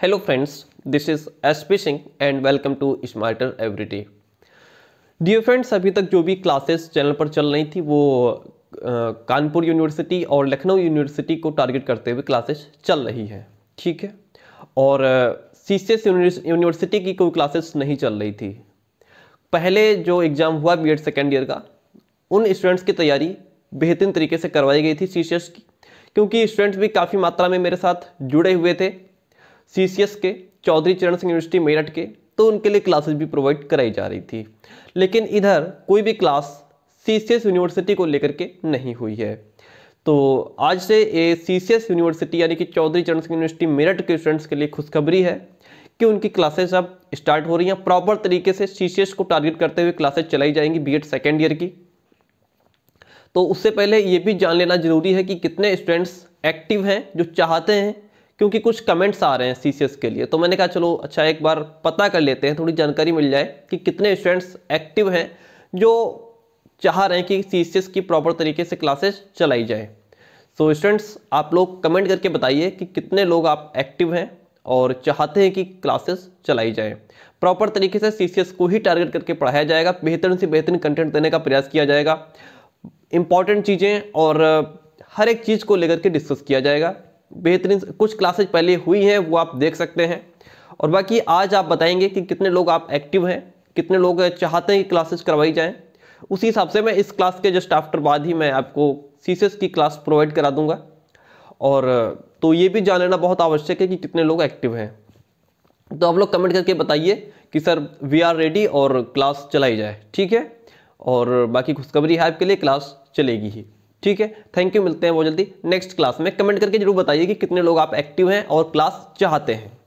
Hello friends, this is SP Singh and welcome to Smarter Everyday. Dear friends अभी तक जो भी classes channel पर चल रही थी वो कानपुर यूनिवर्सिटी और लखनऊ यूनिवर्सिटी को टारगेट करते हुए क्लासेस चल रही है ठीक है? और सी सी एस यूनिवर्सिटी की कोई क्लासेस नहीं चल रही थी। पहले जो एग्ज़ाम हुआ बी एड सेकेंड ईयर का उन स्टूडेंट्स की तैयारी बेहतरीन तरीके से करवाई गई थी सी सी एस की क्योंकि स्टूडेंट्स भी काफ़ी मात्रा में मेरे साथ जुड़े हुए थे। CCS के, चौधरी चरण सिंह यूनिवर्सिटी मेरठ के तो उनके लिए क्लासेस भी प्रोवाइड कराई जा रही थी। लेकिन इधर कोई भी क्लास CCS यूनिवर्सिटी को लेकर के नहीं हुई है। तो आज से ये सी यूनिवर्सिटी यानी कि चौधरी चरण सिंह यूनिवर्सिटी मेरठ के स्टूडेंट्स के लिए खुशखबरी है कि उनकी क्लासेस अब स्टार्ट हो रही हैं। प्रॉपर तरीके से CCS को टारगेट करते हुए क्लासेस चलाई जाएँगी बी सेकेंड ईयर की। तो उससे पहले ये भी जान लेना ज़रूरी है कि कितने स्टूडेंट्स एक्टिव हैं, जो चाहते हैं क्योंकि कुछ कमेंट्स आ रहे हैं सीसीएस के लिए। तो मैंने कहा चलो अच्छा एक बार पता कर लेते हैं थोड़ी जानकारी मिल जाए कि कितने स्टूडेंट्स एक्टिव हैं जो चाह रहे हैं कि सीसीएस की प्रॉपर तरीके से क्लासेस चलाई जाए। सो so, स्टूडेंट्स आप लोग कमेंट करके बताइए कि कितने लोग आप एक्टिव हैं और चाहते हैं कि क्लासेस चलाई जाए। प्रॉपर तरीके से सीसीएस को ही टारगेट करके पढ़ाया जाएगा बेहतरीन से बेहतरीन कंटेंट देने का प्रयास किया जाएगा। इंपॉर्टेंट चीज़ें और हर एक चीज़ को लेकर के डिस्कस किया जाएगा। बेहतरीन कुछ क्लासेज पहले हुई हैं, वो आप देख सकते हैं। और बाकी आज आप बताएँगे कि कितने लोग आप एक्टिव हैं, कितने लोग चाहते हैं कि क्लासेज करवाई जाएँ। उसी हिसाब से मैं इस क्लास के जस्ट आफ्टर बाद ही मैं आपको सी की क्लास प्रोवाइड करा दूँगा। और तो ये भी जान लेना बहुत आवश्यक है कि कितने लोग एक्टिव हैं। तो आप लोग कमेंट करके बताइए कि सर, वी आर रेडी और क्लास चलाई जाए, ठीक है? और बाकी खुशखबरी है आपके लिए, क्लास चलेगी ही। ठीक है? थैंक यू मिलते हैं बहुत जल्दी। नेक्स्ट क्लास में कमेंट करके ज़रूर बताइए कि कितने लोग आप एक्टिव हैं और क्लास चाहते हैं।